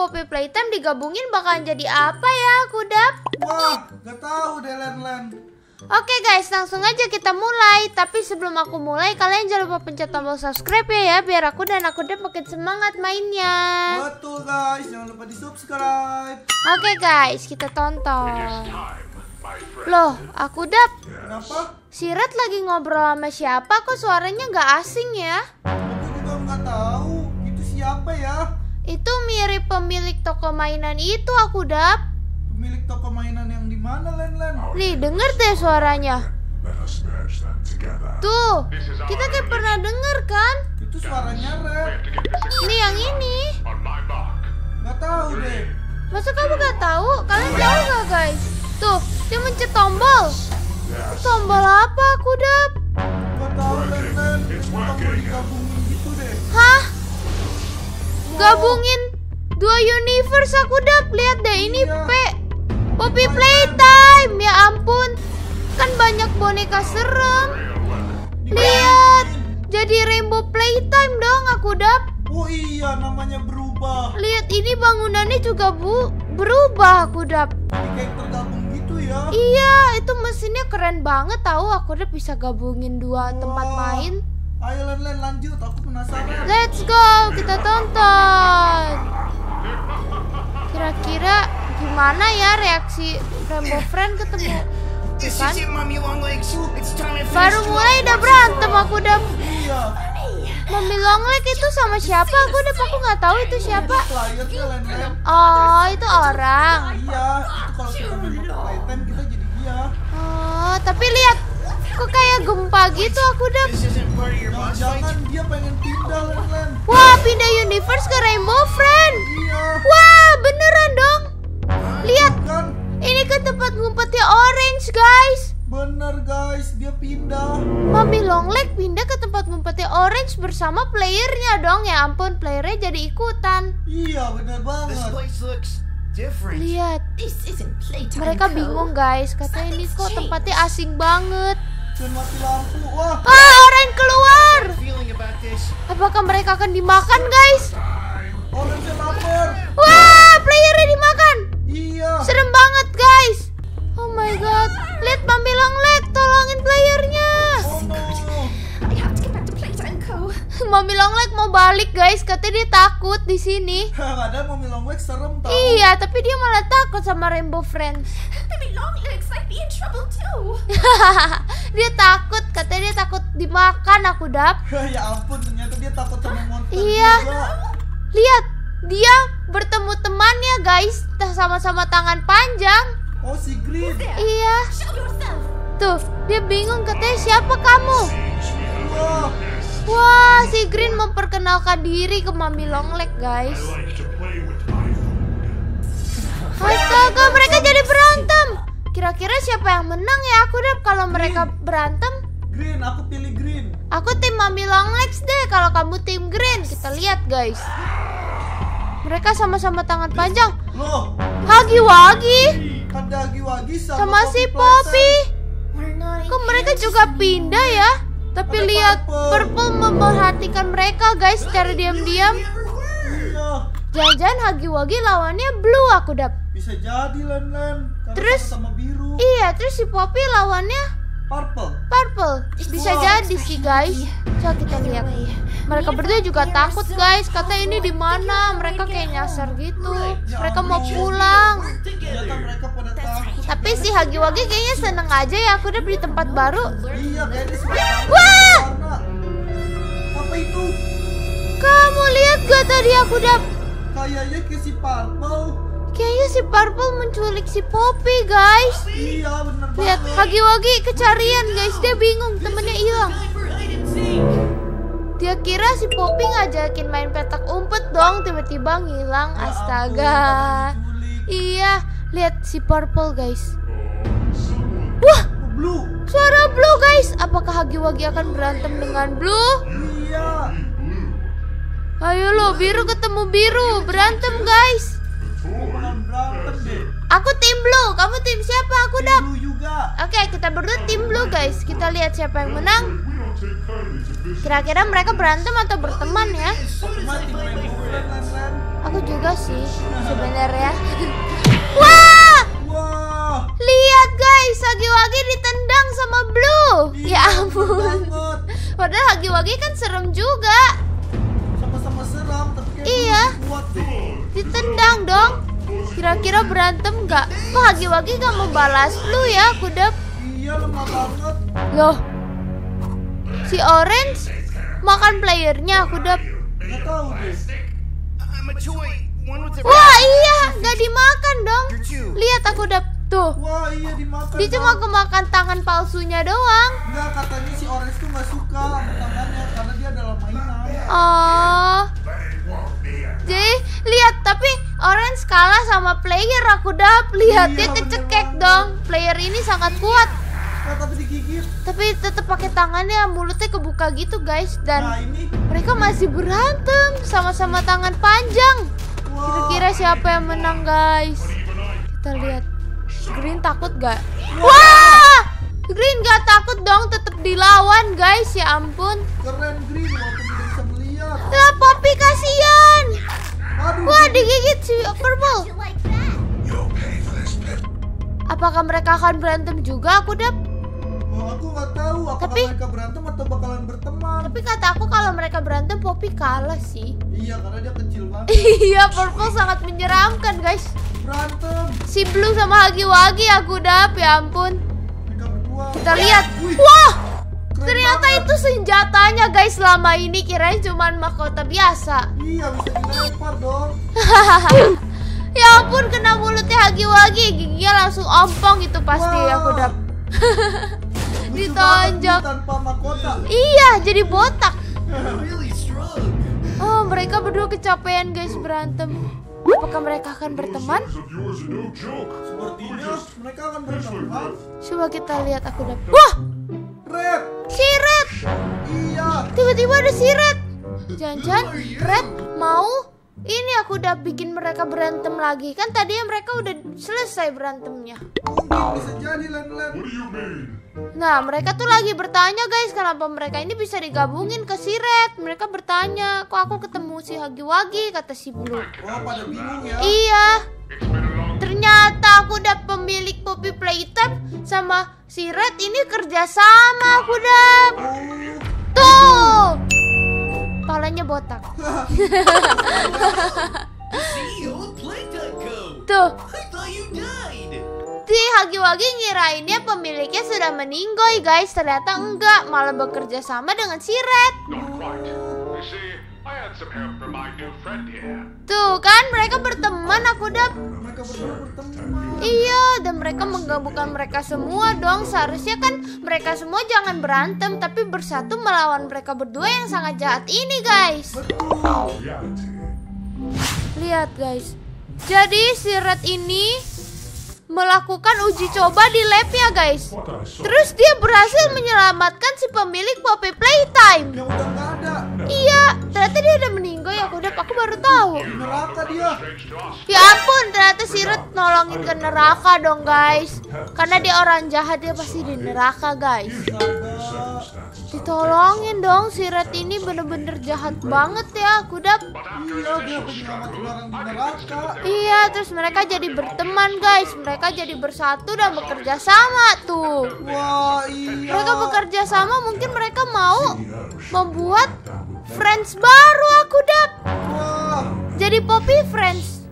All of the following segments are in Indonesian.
Poppy Playtime digabungin bakalan jadi apa ya, Kudap? Wah, gak tahu deh Len Len. Oke guys, langsung aja kita mulai. Tapi sebelum aku mulai, kalian jangan lupa pencet tombol subscribe ya, ya biar aku dan aku Dap makin semangat mainnya. Betul guys, jangan lupa di subscribe. Oke guys, kita tonton. Loh, aku Dap, Kenapa? si Red lagi ngobrol sama siapa? Kok suaranya nggak asing ya? Aku juga nggak tahu. Mirip pemilik toko mainan itu aku Dap. Pemilik toko mainan yang di mana Len Len? Nih, denger deh suaranya. Tuh, kita kayak pernah denger kan? Itu suaranya Red. Nih yang ini. Gak tahu deh. Masa kamu gak tahu? Kalian tahu gak guys? Tuh, dia mencet tombol. Tombol apa aku dap? Gak tahu Len Len. Digabungin gitu deh? Hah? Gabungin dua universe aku dap. Lihat deh ini Iya. P. Poppy Playtime. Ya ampun. Kan banyak boneka serem. Lihat. Jadi Rainbow Playtime dong aku dap. Oh iya, namanya berubah. Lihat ini bangunannya juga bu berubah aku dap. Jadi kayak tergabung gitu ya. Iya, itu mesinnya keren banget tahu. Aku udah bisa gabungin dua tempat Wah. main. Ayo Len Len lanjut, aku penasaran. Let's go, kita tonton. Kira-kira gimana ya reaksi Rainbow Friend ketemu? Kan? Baru mulai udah berantem aku udah Iya. Mami Longleg itu sama siapa? Aku udah aku nggak tahu itu siapa. Len. Oh, itu orang. Iya, itu kalau kita main pakai Playtime kita jadi dia. Oh, tapi lihat kok kayak gempa gitu aku udah. Jangan dia pengen pindah Len. Wah, pindah universe ke Rainbow Friend. Iya. Wah, beneran dong. Lihat, Kan ini ke tempat ngumpetnya Orange, guys. bener guys, dia pindah. Mami Longleg pindah ke tempat ngumpetnya Orange bersama playernya dong. Ya ampun, playernya jadi ikutan. Iya, bener This banget. place looks different. Lihat, This isn't playtime. mereka bingung guys. Katanya ini kok tempatnya asing banget. Dan mati lampu. Wah, Ah, Orange keluar. Apakah mereka akan dimakan, guys? orange lapar. Wah, playernya dimakan. Iya. Serem banget, guys. Oh my god. Lihat Mami Longleg tolongin playernya. Oh no. Mami Longleg mau balik, guys. Katanya dia takut di sini. Milong Wax serem tau. Iya, tapi dia malah takut sama Rainbow Friends. Baby long legs might be in trouble too. dia takut, katanya dia takut dimakan aku dap. ya ampun, ternyata dia takut sama monster Iya. juga. Lihat, dia bertemu temannya guys, sama-sama tangan panjang. Oh, si Green. Iya, tuh dia bingung katanya siapa kamu. Wah, Wah, si Green memperkenalkan diri ke Mami Longleg guys. Astaga, mereka. Kira-kira siapa yang menang ya aku dap kalau mereka berantem? Green, aku pilih Green. Aku tim Mami Longlegs deh kalau kamu tim Green. Kita lihat guys. Mereka sama-sama tangan panjang. Loh, Hagi Wagi kan Dagi Wagi sama, sama si Poppy Kok mereka juga pindah ya? Tapi Ada lihat Purple. Purple memperhatikan mereka guys secara diam-diam. Jangan-jangan Hagi Wagi lawannya Blue aku dap. Bisa jadi Len Len. Karena Terus? sama biru. Iya, terus si Poppy lawannya Purple. Purple. Bisa Wah. jadi sih guys. Coba kita lihat. Mereka berdua juga takut guys. Kata ini di mana? Mereka kayak nyasar gitu. Mereka mau pulang. Tapi si Hagi Wagi kayaknya seneng aja ya aku udah di tempat baru. Iya. Wah! Apa itu? Kamu lihat gak tadi aku udah Kayaknya ke si Purple. Kayaknya si Purple menculik si Poppy guys. Iya, bener Lihat banget. Hagi Wagi kecarian guys. Dia bingung temennya hilang. Dia kira si Poppy ngajakin main petak umpet dong. Tiba-tiba ngilang. Ya Astaga. Iya, lihat si Purple guys. Wah, Oh, Blue. suara Blue guys. Apakah Hagi Wagi akan berantem dengan Blue? Iya. Ayo lo, biru ketemu biru, berantem guys. Kita lihat siapa yang menang. Kira-kira mereka berantem atau berteman ya? Aku juga sih sebenarnya. Wah! Lihat guys, Hagiwagi ditendang sama Blue. Iya, Ya ampun. banget. Padahal Hagiwagi kan serem juga. Sama-sama tapi kayak Iya. Ditendang dong. Kira-kira berantem nggak? Kok Hagiwagi gak mau balas Blue ya, Kudap? Iya, lemah banget. Loh, si Orange makan playernya, Kudap. Nggak tahu deh. Wah iya, nggak dimakan dong. Lihat aku dap tuh. Wah, iya dimakan. Dia cuma kemakan tangan palsunya doang. Enggak, katanya si Orange tuh nggak suka sama tangannya karena dia adalah mainan. Oh, jadi lihat tapi Orange kalah sama player aku dap. Lihat Iya, dia kecekek dong. Player ini sangat kuat. Nah, tapi digigit. Tapi tetap pakai tangannya, mulutnya kebuka gitu guys. Nah, Dan ini mereka masih berantem sama-sama tangan panjang. Kira-kira siapa yang menang guys? Kita lihat. Green takut gak? Wah! Green gak takut dong, tetap dilawan guys. Ya ampun. keren Green walaupun bisa melihat. Lah Poppy kasihan. Aduh. Wah digigit si Purple. Apakah mereka akan berantem juga? Aku dap. Oh, aku nggak tahu apakah Tapi- mereka berantem atau bakalan berteman. Tapi kata aku kalau mereka berantem Poppy kalah sih. Iya, karena dia kecil banget. iya Purple sangat menyeramkan guys. Berantem. Si Blue sama Hagiwagi aku dap ya ampun. Mereka berdua. Kita lihat. Wih, Wah! keren Ternyata banget. itu senjatanya guys selama ini kirain cuma mahkota biasa. Iya, bisa dilempar dong. Ya ampun kena mulutnya Hagiwagi giginya langsung ompong itu pasti Wah. aku dap. Banget tanpa mahkota. Iya jadi botak. Oh mereka berdua kecapean guys berantem. Apakah mereka akan berteman? Sepertinya mereka akan berteman. Coba kita lihat aku dap. Wah Red. si Red. Iya. Tiba-tiba ada si Red. Jangan-jangan Red mau ini aku udah bikin mereka berantem lagi kan tadinya mereka udah selesai berantemnya. Nah, mereka tuh lagi bertanya guys, kenapa mereka ini bisa digabungin ke si Red? Mereka bertanya, kok aku ketemu si Hagiwagi, kata si Blue. Ya. Iya, ternyata aku udah pemilik Poppy Playtime sama si Red ini kerja sama aku udah. Oh, Tuh, palanya botak. Tuh, I thought you died. si Hagiwagi ngirainnya pemiliknya sudah meninggoy guys, ternyata enggak, malah bekerja sama dengan si Red. Not quite. You see, I had some help from my new friend here. Tuh kan, mereka berteman aku udah. Iya, dan mereka menggabungkan mereka semua dong. Seharusnya kan mereka semua jangan berantem, tapi bersatu melawan mereka berdua yang sangat jahat ini, guys. Betul. Lihat, guys. Jadi si Red ini melakukan uji coba di labnya, guys. Terus dia berhasil menyelamatkan si pemilik Poppy Playtime. Udah ada. Iya, ternyata dia udah meninggal ya. Udah, aku baru tahu. Neraka dia. Ya ampun, ternyata si Red nolongin ke neraka dong, guys. Karena dia orang jahat, dia pasti di neraka, guys. Ditolongin dong si Red ini bener-bener jahat banget ya Kudap Iya, dia penyelamat orang di neraka. Iya terus mereka jadi berteman guys. Mereka jadi bersatu dan bekerja sama tuh. Wah, iya. Mereka bekerja sama mungkin mereka mau membuat friends baru aku dap Wah, Jadi Poppy friends.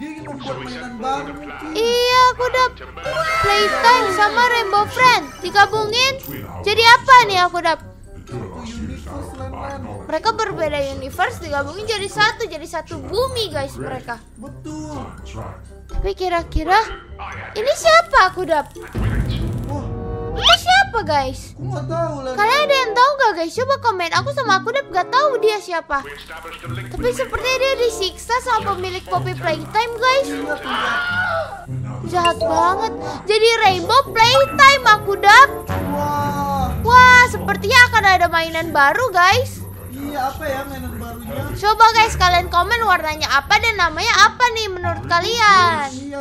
Dia ingin membuat mainan baru. Iya aku dap Playtime sama Rainbow Friend Digabungin Jadi apa nih aku dap Universe Len-Len. Mereka berbeda universe digabungin jadi satu Jadi satu bumi guys mereka Betul. Tapi kira-kira ini siapa aku dap? Wah, Itu siapa guys? aku tahu. Kalian ada yang tahu gak guys? Coba komen. Aku sama aku dap gak tahu dia siapa. Tapi sepertinya dia disiksa sama pemilik Poppy Playtime guys. Jahat banget. Jadi Rainbow Playtime aku dap. Wah, Wah, sepertinya akan ada mainan baru guys. iya apa ya mainan barunya? Coba guys kalian komen warnanya apa dan namanya apa nih menurut kalian? Iya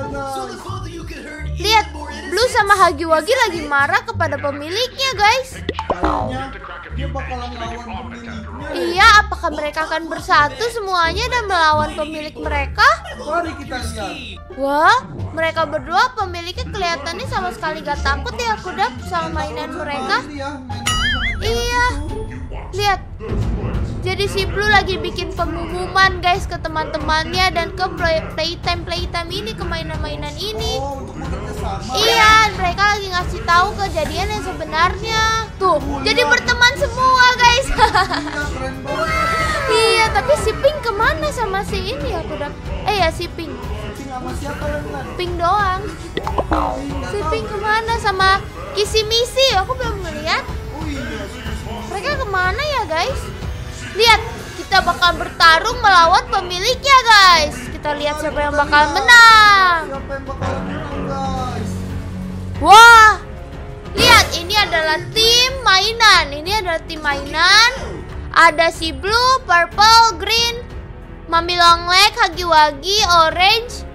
Lihat, Blue sama Hagi Wagi lagi marah kepada pemiliknya, guys. Kayaknya dia bakalan lawan pemiliknya. deh. Iya, apakah mereka akan bersatu semuanya dan melawan pemilik mereka? Mari kita lihat. Wah, mereka berdua pemiliknya kelihatannya sama sekali gak takut ya kuda sama mainan mereka. Ya, Iya. Lihat. Jadi si Blue lagi bikin pengumuman guys ke teman-temannya dan ke play- playtime playtime ini ke mainan-mainan ini. Iya, mereka lagi ngasih tahu kejadian yang sebenarnya. Tuh, jadi berteman semua guys. Iya, tapi si Pink ke mana sama si ini ya kuda? Eh ya si Pink? Pink doang. Si. Pink ke mana sama Kisi Misi? Aku belum melihat. Mereka ke mana ya guys? Lihat, kita bakal bertarung melawan pemiliknya guys. Kita lihat siapa yang bakal menang. siapa yang bakalan menang? Wah, lihat ini adalah tim mainan. Ini adalah tim mainan. Ada si blue, purple, green, Mami Longleg, Hagi Wagi, orange,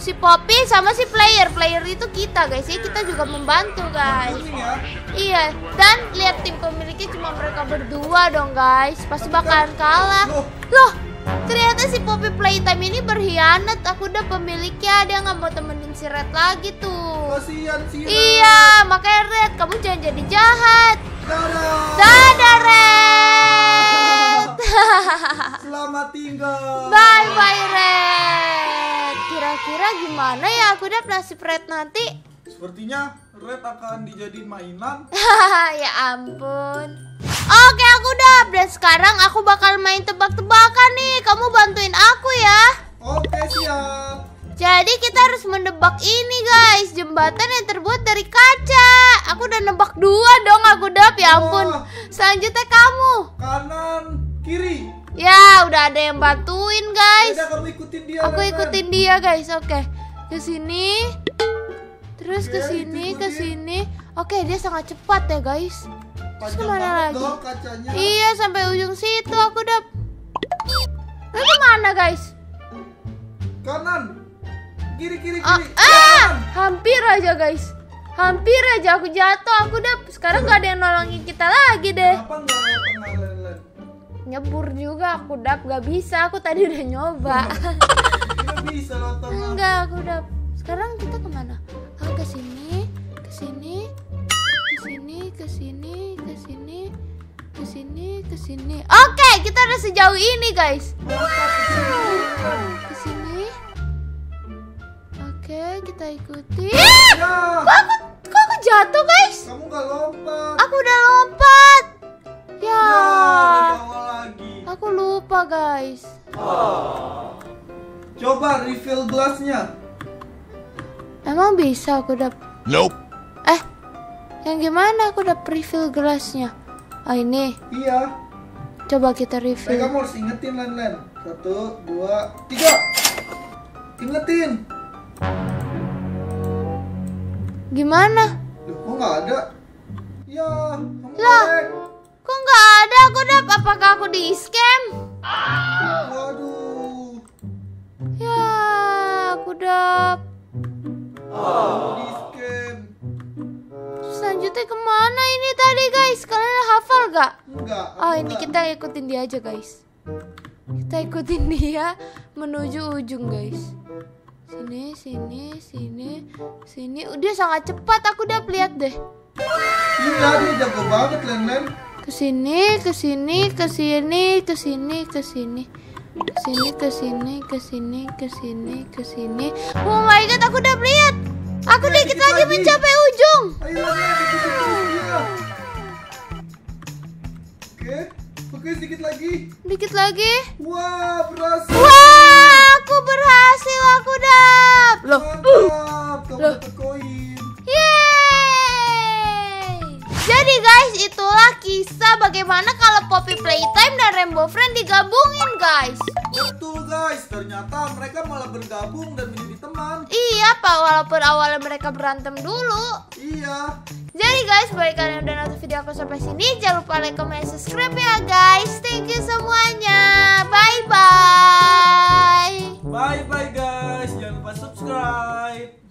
si Poppy sama si player. Player itu kita guys ya. Kita juga membantu guys. Ya. Iya, dan lihat tim pemiliknya cuma mereka berdua dong guys. Pasti bakalan kalah. Loh. Ternyata si Poppy Playtime ini berkhianat. Aku udah pemiliknya, dia nggak mau temenin si Red lagi tuh. Kasihan sih. Ren. Iya, makanya Red, kamu jangan jadi jahat. Dadah. Dadah Red. Selamat tinggal. bye bye Red. Kira-kira gimana ya aku udah nasib Red nanti? Sepertinya Red akan dijadiin mainan. ya ampun. Oke, aku udah. Dan sekarang aku bakal main tebak-tebakan nih. Kamu bantuin aku ya. Oke, siap. Jadi kita harus mendebak ini guys Jembatan yang terbuat dari kaca Aku udah nebak dua dong aku dap Ya ampun. Selanjutnya kamu Kanan, kiri. Ya udah ada yang bantuin guys Udah kamu ikutin dia. Aku Ren, ikutin dia guys Oke ke sini Terus ke sini ke sini Oke dia sangat cepat ya guys Terus ke mana lagi? dong kacanya. Iya sampai ujung situ aku dap Lalu ke mana guys? Kanan. Kiri, kiri, Ah, kiri. ah! Kanan. Hampir aja guys Hampir aja aku jatuh Aku udah sekarang gak ada yang nolongin kita lagi deh Kenapa nggak? Nyebur juga aku dap Gak bisa aku tadi udah nyoba Nggak bisa. Enggak aku dap Sekarang kita ke mana? Oh ke sini ke sini ke sini ke sini sini ke sini ke sini Oke kita udah sejauh ini guys ke sini Oke kita ikuti Ya, Kok aku, kok aku jatuh guys? kamu nggak lompat. Aku udah lompat. Ya. Ya, lagi. Aku lupa guys. Coba refill gelasnya. Emang bisa aku dap? Nope. Eh, yang gimana aku dap refill gelasnya? Oh ini, Iya. coba kita Eh, refill. kamu harus ingetin Len Len. Satu, dua, tiga. Ingetin. Gimana? Loh, kok nggak ada? Ya, kamu Lah. korek. Kok nggak ada aku dap? Apakah aku di scam? Waduh. Ya, aku dap. Scam. Selanjutnya ke mana ini tadi guys? Kalian hafal gak? Enggak. Oh ini nggak. kita ikutin dia aja guys Kita ikutin dia menuju ujung guys Sini, sini, sini, sini Udah sangat cepat aku udah lihat deh Iya, dia jago banget Len Len. Ke sini, ke sini, ke sini, ke sini, ke sini Ke sini, ke sini, ke sini, ke sini, ke sini Oh my god aku udah lihat Aku dikit lagi mencapai ujung Ayo. Oke, oke sedikit lagi. Dikit lagi Wah, berhasil. Wah aku berhasil aku dap Loh Mantap, kamu Loh. dapat koin. guys, itulah kisah bagaimana kalau Poppy Playtime dan Rainbow Friend digabungin guys. Betul guys, ternyata mereka malah bergabung dan menjadi teman. Iya pak, walaupun awalnya mereka berantem dulu. Iya. Jadi guys, bagi kalian yang udah nonton video aku sampai sini, jangan lupa like, comment, subscribe ya guys. Thank you semuanya. Bye-bye. Bye-bye guys, jangan lupa subscribe.